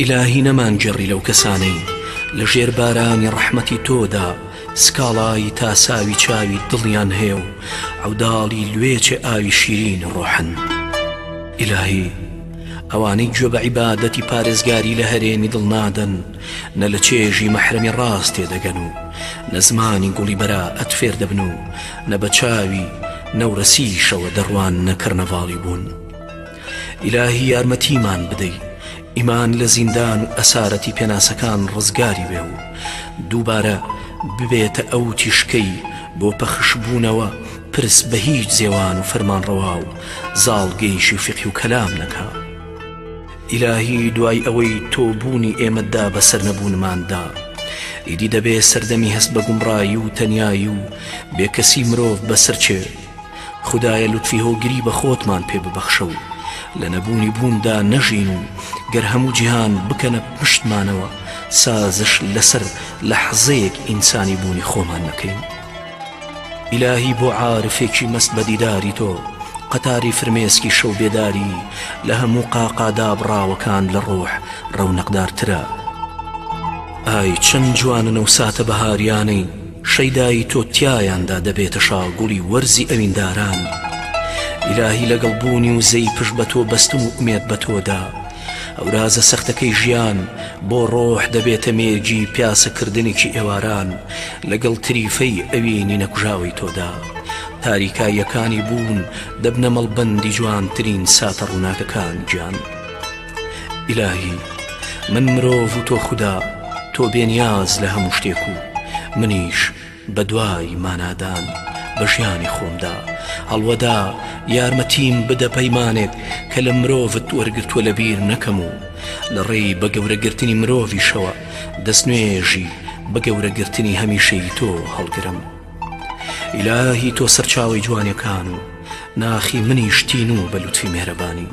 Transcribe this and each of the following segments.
ئیلاهی نەمانگێڕی لەو کەسانەی لە ژێر بارانی ڕەحمەتی تۆدا سکاڵای تاساوی چاوی دڵیان هەیە و عەوداڵی لوێچێ ئاوی شیرینی ڕۆحن ئیلاهی ئەوانەی گوێ بە عیبادەتی پارێزگاری لە هەرێمی دڵ نادەن نە لە چێژی مەحرەمی ڕاست تێدەگەن و نە زمانی گوڵی بەرە ئەت فێر دەبن و نە بە چاوی نەورەسیشەوە دەڕوان نە کەرنەڤاڵی بوون. ئیلاهی یارمەتیمان بدەی ئیمان لە زیندان و ئەسارەتی پێناسەکان ڕزگاری بێ و دووبارە ببێتە ئەو تیشکەی بۆ پەخش بوونەوە پرس بە هیچ زێوان و فەرمانڕەوا و زاڵگەیشی فیقی و کەلام نەکا ئیلاهی دوای ئەوەی تۆ بوونی ئێمەدا بە سەر نەبوونماندا ئیدی دەبێ سەردەمی هەست بە گومڕایی و تەنیایی و بێکەسی مرۆڤ بەسەر چێ خودایە لوتفی هۆگری بە خۆتمان پێ ببەخشە و لە نەبوونی بووندا نەژین و گەر هەموو جیهان بکەنە پشتمانەوە سازش لەسەر لەحزەیەک ئینسانی بوونی خۆمان نەکەین ئیلاهی بۆ عارفێکی مەست بە دیداری تۆ قەتاری فرمێسکی شەو بێداری لە هەموو قاقا دابڕاوەکان لە ڕۆح ڕەونەقدارترە ئای چەند جوانە نەوساتە بەهاریانەی شەیدای تۆ تیایاندا دەبێتە شاگوڵی وەرزی ئەوینداران ئیلاهی لەگەڵ بوونی و زەی پشت بە تۆ بەستم و ئومێد بە تۆدا هەورازە سەختەکەی ژیان بۆ ڕۆح دەبێتە مێرگی پیاسەکردنێکی ئێواران لەگەڵ تریفەی ئەوینی نەکوژاوەی تۆدا تاریکاییەکانی بوون دەبنە مەڵبەندی جوانترین ساتە ڕووناکەکان گیان. ئیلاهی من مرۆڤ و تۆ خودا تۆ بێ نیاز لە هەموو شتێک و منیش بە دوای مانادان بە ژیانی خۆمدا هەڵوەدا یارمەتیم بدە پەیمانێک کە لە مرۆڤت وەرگتووە لە بیر نەکەم و لە ڕێی بە گەورەگرتنی مرۆڤیشەوە دەستنوێژی بە گەورەگرتنی هەمیشەی تۆ هەڵگرم ئیلاهی تۆ سەرچاوی جوانەکان و ناخی منیش تین و بە لوتفی مێرەبانی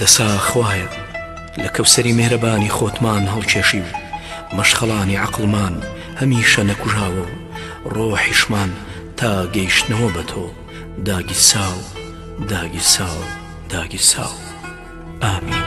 دەسا خوایە لە کەوسەری مێهرەبانی خۆتمان هەڵکێشی و مەشخەڵانی عەقڵمان هەمیشە نەکوژاوە و ڕۆحیشمان تا گەیشتنەوە بە تۆ داگیرساو داگیرساو داگیرساو ئامین.